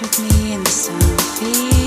with me in the sun.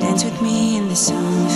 Dance with me in the sun,